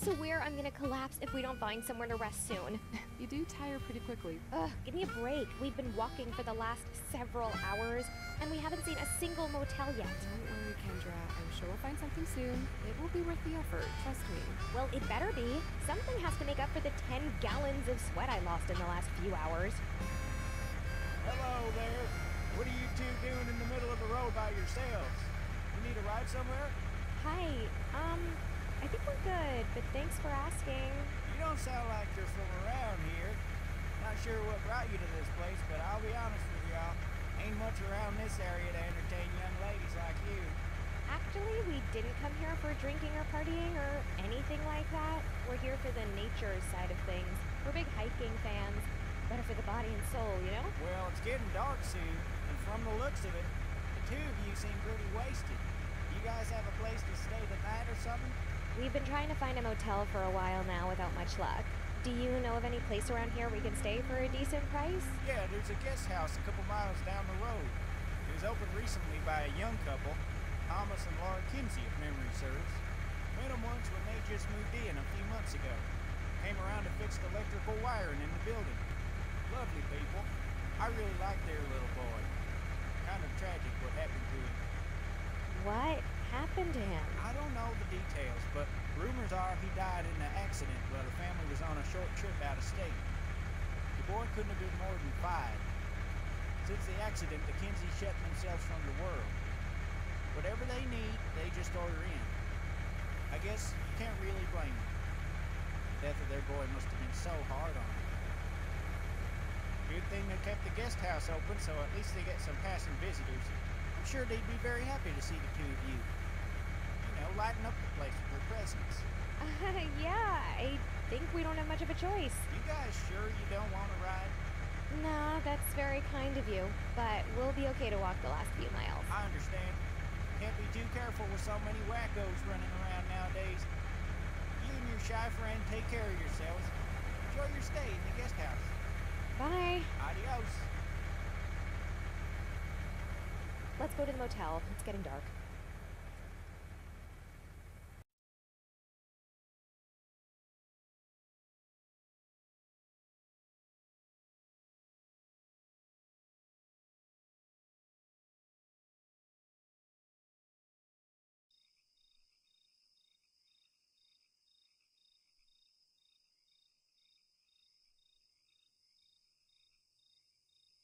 I swear I'm gonna collapse if we don't find somewhere to rest soon. You do tire pretty quickly. Ugh, give me a break. We've been walking for the last several hours, and we haven't seen a single motel yet. Don't worry, Kendra. I'm sure we'll find something soon. It will be worth the effort, trust me. Well, it better be. Something has to make up for the 10 gallons of sweat I lost in the last few hours. Hello there. What are you two doing in the middle of the road by yourselves? You need a ride somewhere? Hi, um, I think we're good, but thanks for asking. You don't sound like you're from around here. Not sure what brought you to this place, but I'll be honest with y'all. Ain't much around this area to entertain young ladies like you. Actually, we didn't come here for drinking or partying or anything like that. We're here for the nature side of things. We're big hiking fans. Better for the body and soul, you know? Well, it's getting dark soon, and from the looks of it, the two of you seem pretty wasted. You guys have a place to stay the night or something? We've been trying to find a motel for a while now without much luck. Do you know of any place around here we can stay for a decent price? Yeah, there's a guest house a couple miles down the road. It was opened recently by a young couple, Thomas and Laura Kinsey, if memory serves. Met them once when they just moved in a few months ago. Came around to fix the electrical wiring in the building. Lovely people. I really like their little boy. Kind of tragic what happened to him. What happened to him? I don't know the details, but rumors are he died in an accident while the family was on a short trip out of state. The boy couldn't have been more than five. Since the accident, the Kinseys shut themselves from the world. Whatever they need, they just order in. I guess you can't really blame them. The death of their boy must have been so hard on them. Good thing they kept the guest house open, so at least they get some passing visitors. I'm sure they'd be very happy to see the two of you. Lighten up the place with their presence. Uh, yeah, I think we don't have much of a choice. You guys sure you don't want to ride? Nah, that's very kind of you, but we'll be okay to walk the last few miles. I understand. Can't be too careful with so many wackos running around nowadays. You and your shy friend take care of yourselves. Enjoy your stay in the guest house. Bye. Adios. Let's go to the motel. It's getting dark.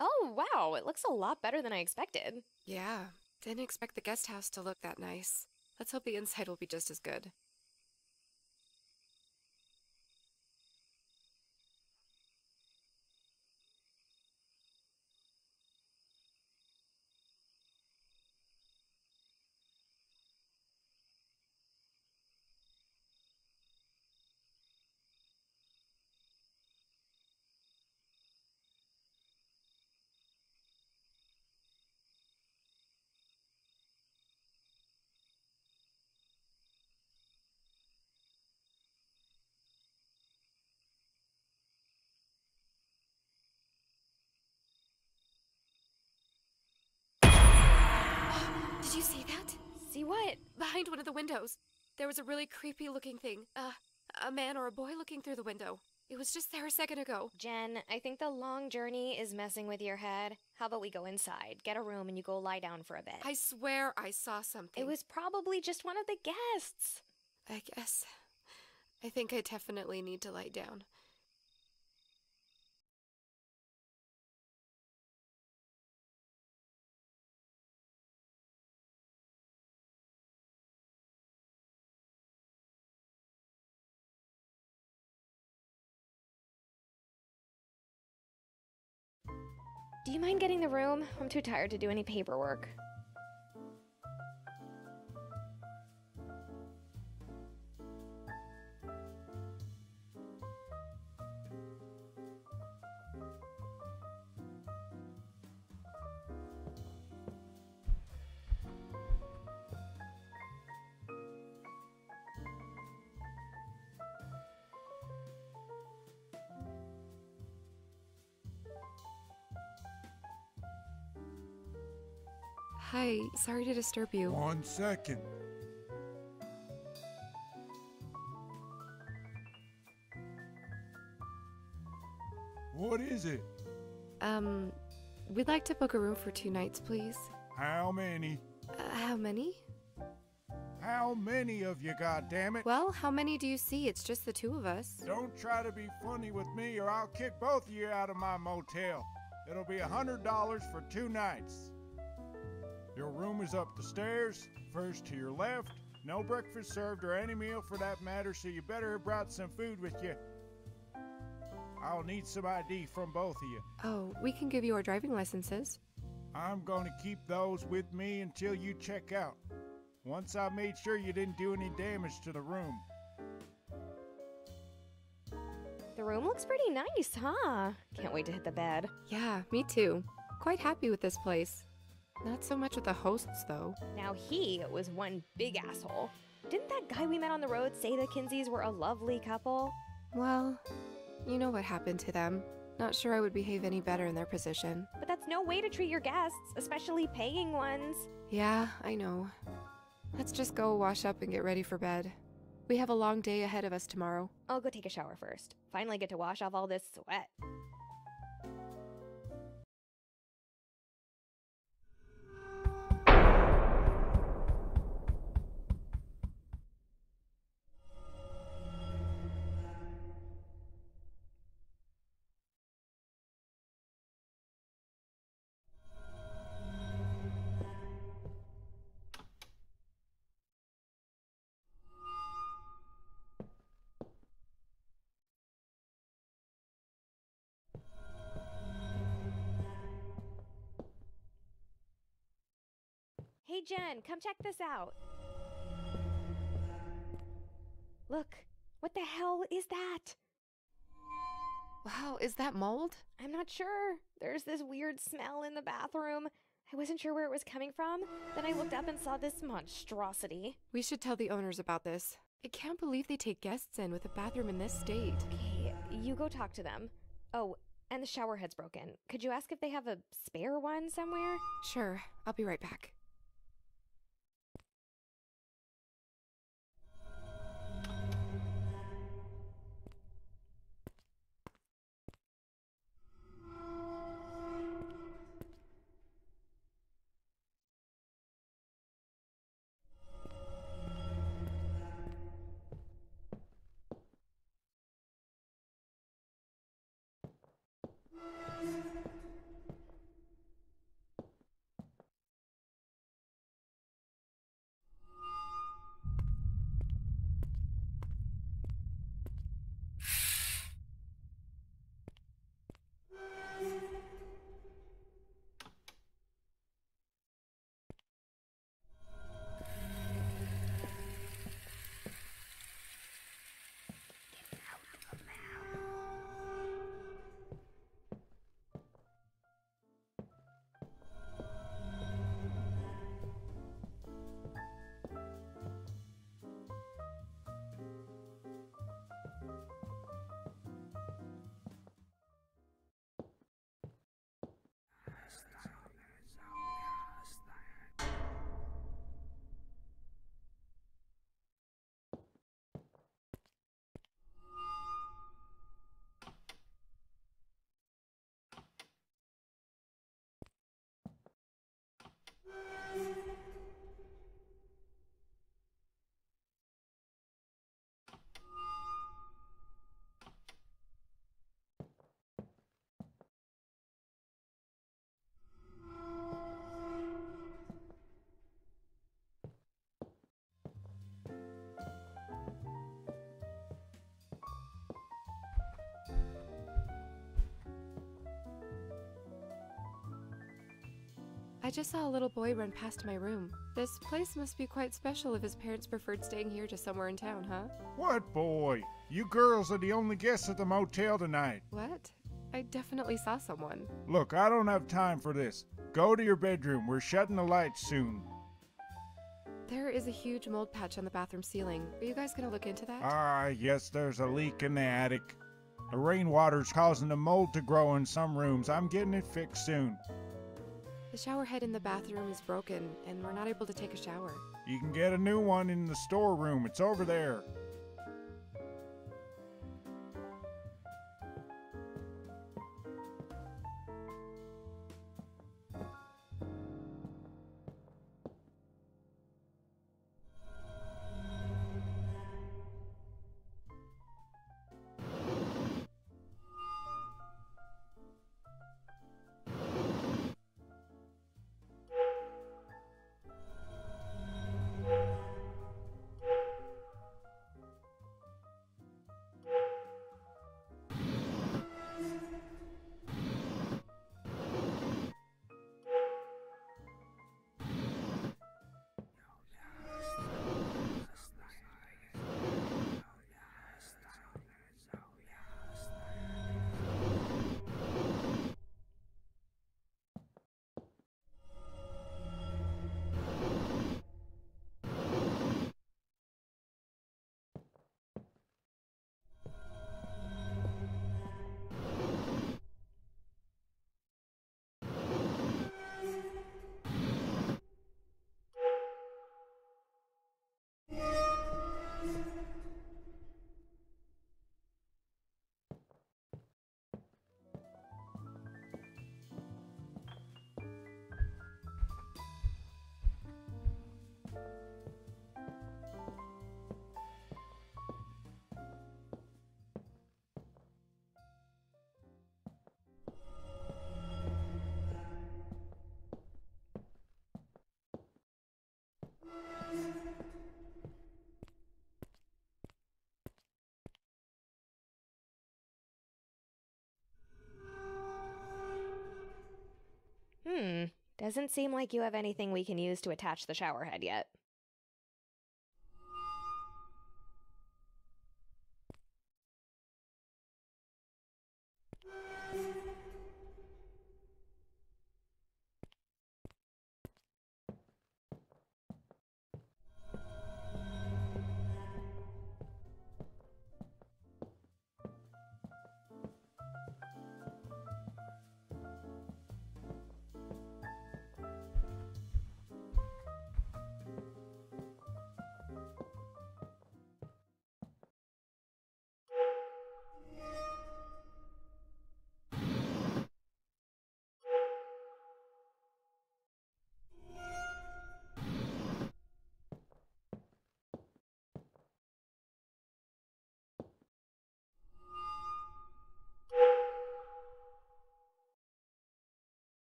Oh, wow. It looks a lot better than I expected. Yeah, didn't expect the guest house to look that nice. Let's hope the inside will be just as good. Did you see that? See what? Behind one of the windows, there was a really creepy looking thing. Uh, a man or a boy looking through the window. It was just there a second ago. Jen, I think the long journey is messing with your head. How about we go inside, get a room, and you go lie down for a bit? I swear I saw something. It was probably just one of the guests. I guess. I think I definitely need to lie down. Do you mind getting the room? I'm too tired to do any paperwork. Hi, sorry to disturb you. One second. What is it? Um, we'd like to book a room for two nights, please. How many? Uh, how many? How many of you, goddammit? Well, how many do you see? It's just the two of us. Don't try to be funny with me or I'll kick both of you out of my motel. It'll be a $100 for two nights. Your room is up the stairs, first to your left. No breakfast served or any meal for that matter, so you better have brought some food with you. I'll need some ID from both of you. Oh, we can give you our driving licenses. I'm gonna keep those with me until you check out. Once I made sure you didn't do any damage to the room. The room looks pretty nice, huh? Can't wait to hit the bed. Yeah, me too. Quite happy with this place. Not so much with the hosts, though. Now he was one big asshole. Didn't that guy we met on the road say the Kinseys were a lovely couple? Well, you know what happened to them. Not sure I would behave any better in their position. But that's no way to treat your guests, especially paying ones. Yeah, I know. Let's just go wash up and get ready for bed. We have a long day ahead of us tomorrow. I'll go take a shower first. Finally get to wash off all this sweat. Hey Jen, come check this out. Look, what the hell is that? Wow, is that mold? I'm not sure. There's this weird smell in the bathroom. I wasn't sure where it was coming from. Then I looked up and saw this monstrosity. We should tell the owners about this. I can't believe they take guests in with a bathroom in this state. Okay, you go talk to them. Oh, and the shower head's broken. Could you ask if they have a spare one somewhere? Sure, I'll be right back. I just saw a little boy run past my room. This place must be quite special if his parents preferred staying here to somewhere in town, huh? What boy? You girls are the only guests at the motel tonight. What? I definitely saw someone. Look, I don't have time for this. Go to your bedroom. We're shutting the lights soon. There is a huge mold patch on the bathroom ceiling. Are you guys gonna look into that? Ah, yes, there's a leak in the attic. The rainwater's causing the mold to grow in some rooms. I'm getting it fixed soon. The shower head in the bathroom is broken, and we're not able to take a shower. You can get a new one in the storeroom. It's over there. Doesn't seem like you have anything we can use to attach the shower head yet.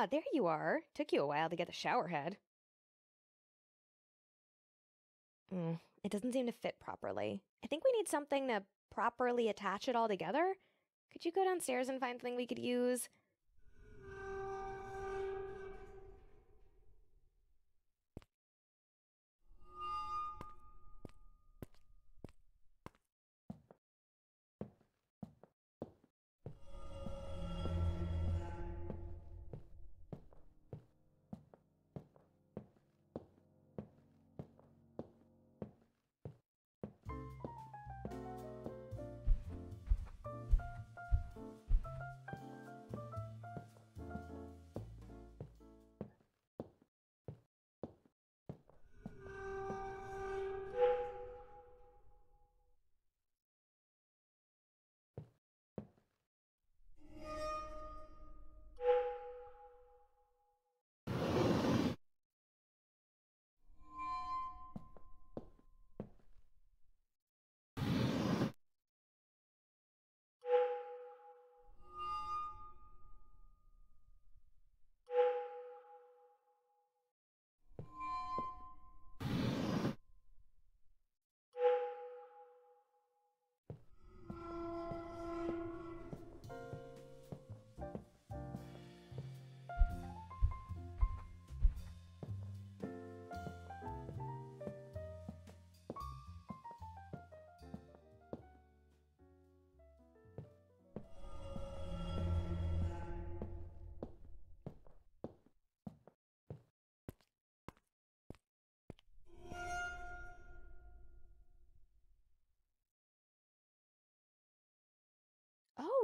Ah, there you are. Took you a while to get the shower head. Mm, it doesn't seem to fit properly. I think we need something to properly attach it all together. Could you go downstairs and find something we could use?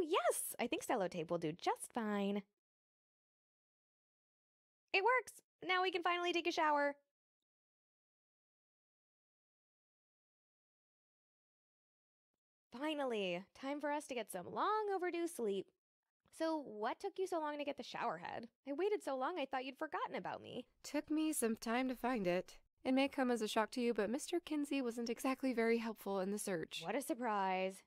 Yes! I think cello tape will do just fine. It works! Now we can finally take a shower. Finally, time for us to get some long overdue sleep. So, what took you so long to get the shower head? I waited so long I thought you'd forgotten about me. Took me some time to find it. It may come as a shock to you, but Mr. Kinsey wasn't exactly very helpful in the search. What a surprise.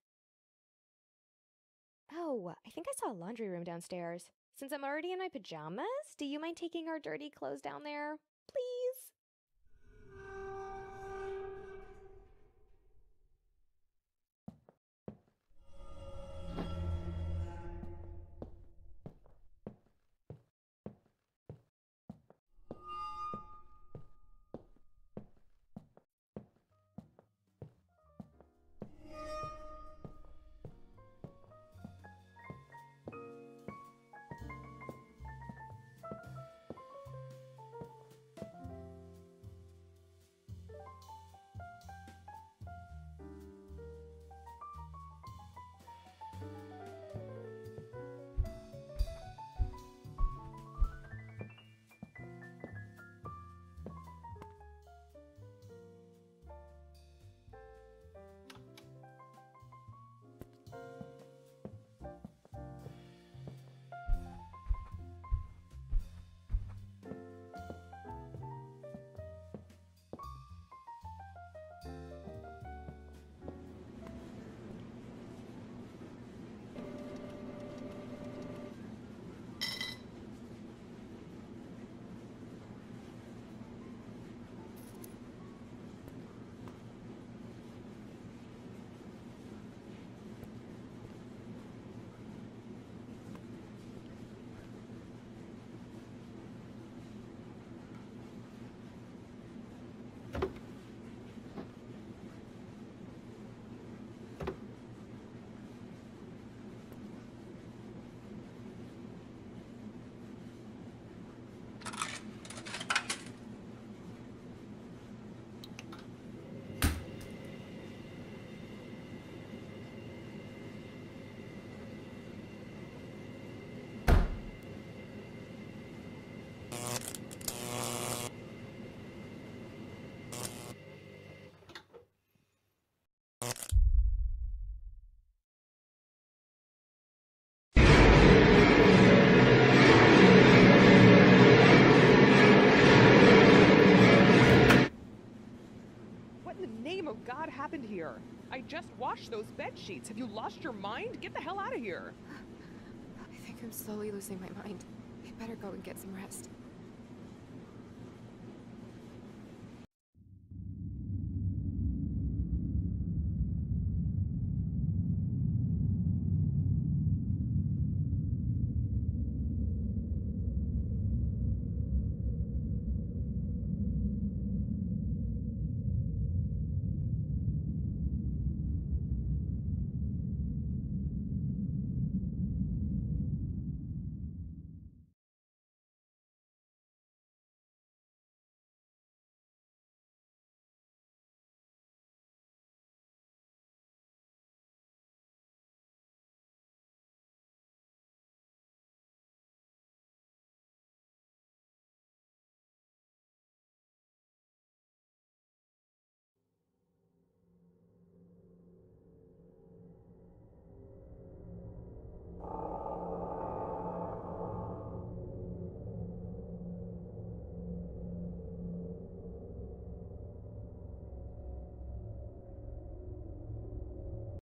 Oh, I think I saw a laundry room downstairs. Since I'm already in my pajamas, do you mind taking our dirty clothes down there? I just washed those bed sheets. Have you lost your mind? Get the hell out of here. I think I'm slowly losing my mind. I better go and get some rest.